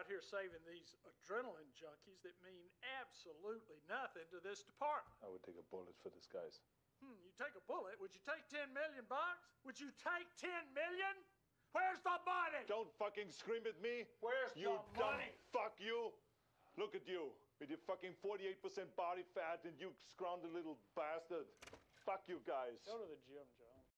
out here saving these adrenaline junkies that mean absolutely nothing to this department. I would take a bullet for this, guys. Hmm, you take a bullet, would you take 10 million bucks? Would you take 10 million? Where's the money? Don't fucking scream at me. Where's you the dumb money? fuck you? Look at you with your fucking 48% body fat and you scrounded little bastard. Fuck you guys. Go to the gym, John.